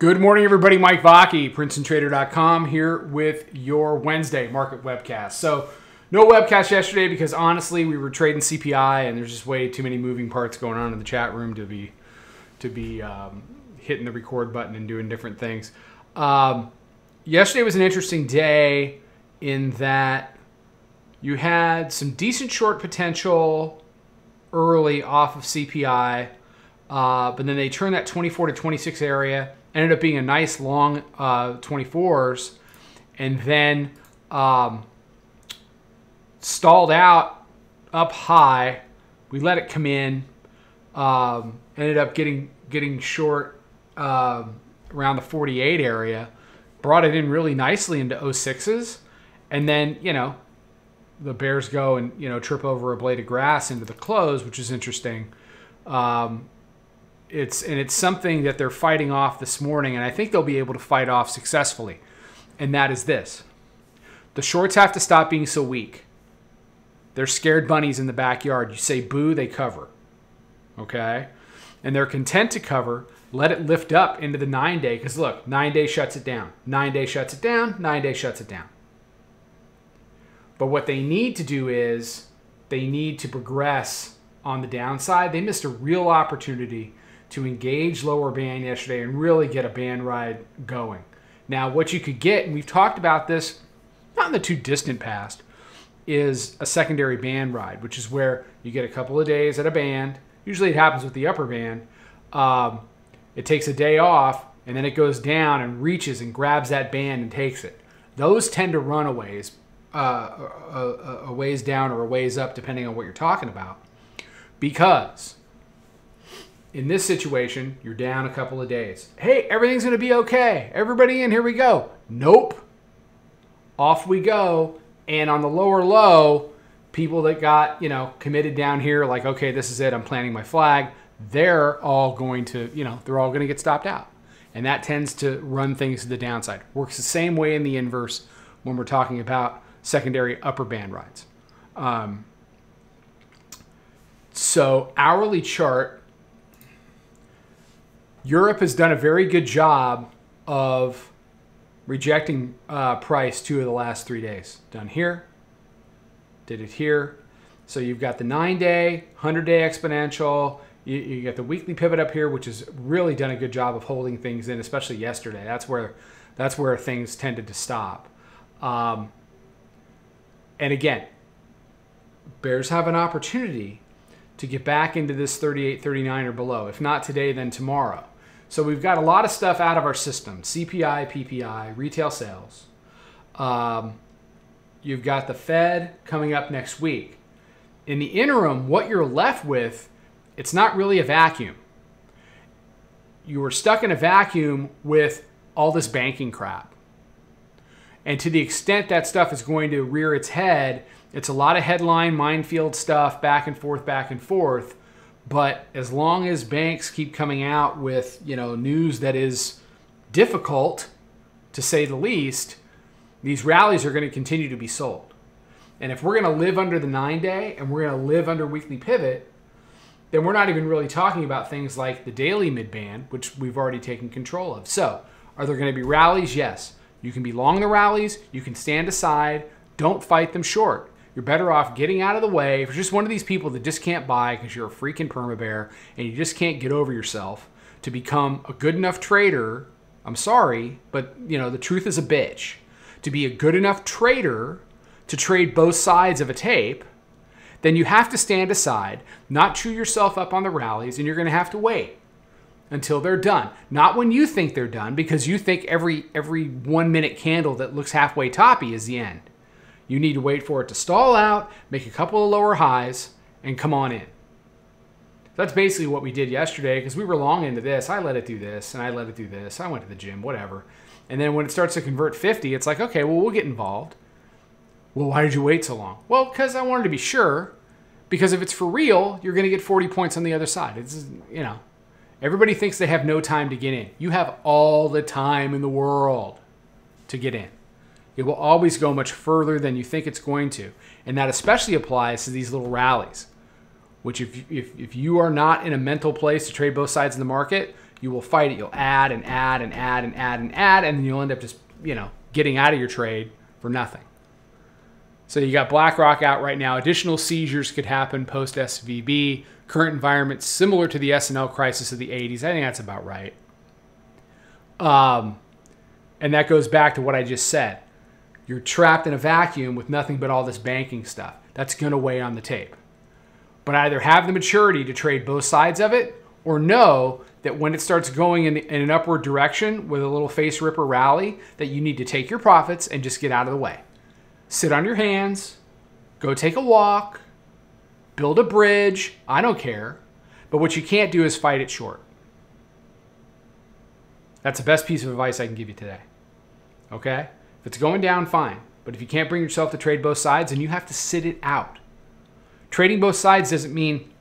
Good morning, everybody. Mike Vacchi, PrincetonTrader.com, here with your Wednesday market webcast. So, no webcast yesterday because honestly, we were trading CPI, and there's just way too many moving parts going on in the chat room to be to be um, hitting the record button and doing different things. Um, yesterday was an interesting day in that you had some decent short potential early off of CPI, uh, but then they turned that 24 to 26 area ended up being a nice long uh, 24s, and then um, stalled out up high. We let it come in. Um, ended up getting getting short uh, around the 48 area. Brought it in really nicely into 06s, and then you know the Bears go and you know trip over a blade of grass into the close, which is interesting. Um, it's and it's something that they're fighting off this morning, and I think they'll be able to fight off successfully. And that is this: the shorts have to stop being so weak. They're scared bunnies in the backyard. You say boo, they cover. Okay, and they're content to cover. Let it lift up into the nine day because look, nine day shuts it down. Nine day shuts it down. Nine day shuts it down. But what they need to do is they need to progress on the downside. They missed a real opportunity to engage lower band yesterday and really get a band ride going. Now, what you could get, and we've talked about this not in the too distant past, is a secondary band ride, which is where you get a couple of days at a band. Usually it happens with the upper band. Um, it takes a day off and then it goes down and reaches and grabs that band and takes it. Those tend to run a ways, uh, a, a ways down or a ways up, depending on what you're talking about, because in this situation, you're down a couple of days. Hey, everything's going to be okay. Everybody in, here we go. Nope. Off we go. And on the lower low, people that got, you know, committed down here, like, okay, this is it, I'm planting my flag, they're all going to, you know, they're all going to get stopped out. And that tends to run things to the downside. Works the same way in the inverse when we're talking about secondary upper band rides. Um, so hourly chart Europe has done a very good job of rejecting uh, price two of the last three days. Done here, did it here. So you've got the nine day, 100 day exponential. You, you get the weekly pivot up here, which has really done a good job of holding things in, especially yesterday. That's where that's where things tended to stop. Um, and again, bears have an opportunity to get back into this 38, 39 or below. If not today, then tomorrow. So we've got a lot of stuff out of our system CPI, PPI, retail sales. Um, you've got the Fed coming up next week. In the interim, what you're left with, it's not really a vacuum. You were stuck in a vacuum with all this banking crap. And to the extent that stuff is going to rear its head, it's a lot of headline minefield stuff back and forth, back and forth. But as long as banks keep coming out with, you know, news that is difficult to say the least, these rallies are going to continue to be sold. And if we're going to live under the 9-day and we're going to live under weekly pivot, then we're not even really talking about things like the daily midband, which we've already taken control of. So, are there going to be rallies? Yes. You can be long the rallies, you can stand aside, don't fight them short. You're better off getting out of the way. If you're just one of these people that just can't buy because you're a freaking perma bear and you just can't get over yourself to become a good enough trader, I'm sorry, but you know, the truth is a bitch. To be a good enough trader to trade both sides of a tape, then you have to stand aside, not chew yourself up on the rallies, and you're going to have to wait until they're done. Not when you think they're done, because you think every every one minute candle that looks halfway toppy is the end. You need to wait for it to stall out, make a couple of lower highs, and come on in. That's basically what we did yesterday because we were long into this. I let it do this and I let it do this. I went to the gym, whatever. And then when it starts to convert 50, it's like, okay, well, we'll get involved. Well, why did you wait so long? Well, because I wanted to be sure. Because if it's for real, you're going to get 40 points on the other side. It's, you know, everybody thinks they have no time to get in. You have all the time in the world to get in. It will always go much further than you think it's going to. And that especially applies to these little rallies, which if, if, if you are not in a mental place to trade both sides of the market, you will fight it. You'll add and add and add and add and add, and then you'll end up just, you know, getting out of your trade for nothing. So you got BlackRock out right now. Additional seizures could happen post SVB. Current environment similar to the S&L crisis of the 80s. I think that's about right. Um, and that goes back to what I just said. You're trapped in a vacuum with nothing but all this banking stuff. That's going to weigh on the tape. But either have the maturity to trade both sides of it or know that when it starts going in, in an upward direction with a little face ripper rally, that you need to take your profits and just get out of the way. Sit on your hands, go take a walk, build a bridge. I don't care. But what you can't do is fight it short. That's the best piece of advice I can give you today. Okay? If it's going down, fine. But if you can't bring yourself to trade both sides, then you have to sit it out. Trading both sides doesn't mean,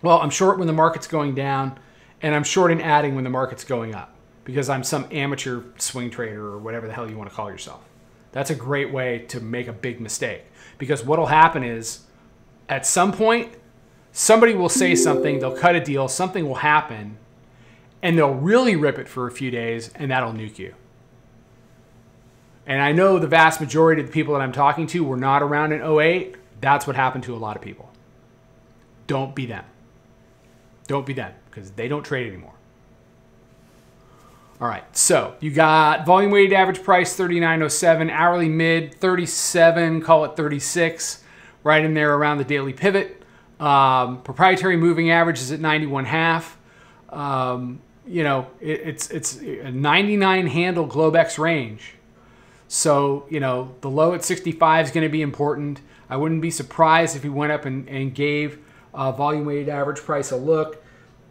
well, I'm short when the market's going down and I'm short in adding when the market's going up because I'm some amateur swing trader or whatever the hell you want to call yourself. That's a great way to make a big mistake because what'll happen is at some point, somebody will say something, they'll cut a deal, something will happen, and they'll really rip it for a few days, and that'll nuke you. And I know the vast majority of the people that I'm talking to were not around in 08. That's what happened to a lot of people. Don't be them. Don't be them because they don't trade anymore. All right, so you got volume weighted average price 3907, hourly mid 37, call it 36, right in there around the daily pivot. Um, proprietary moving average is at 91 half. Um, you know, it, it's it's a 99 handle Globex range. So, you know, the low at 65 is going to be important. I wouldn't be surprised if we went up and, and gave uh, volume weighted average price a look.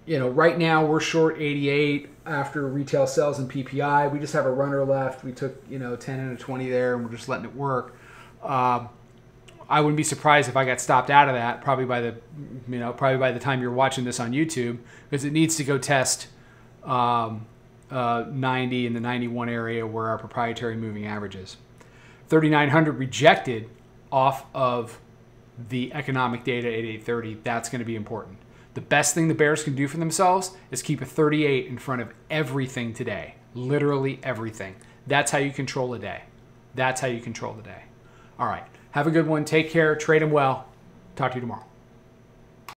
You know, right now we're short 88 after retail sales and PPI. We just have a runner left. We took, you know, 10 and a 20 there and we're just letting it work. Um, I wouldn't be surprised if I got stopped out of that probably by the, you know, probably by the time you're watching this on YouTube because it needs to go test um, uh, 90 in the 91 area where our proprietary moving average is. 3900 rejected off of the economic data at 830. That's going to be important. The best thing the Bears can do for themselves is keep a 38 in front of everything today. Literally everything. That's how you control a day. That's how you control the day. All right. Have a good one. Take care. Trade them well. Talk to you tomorrow.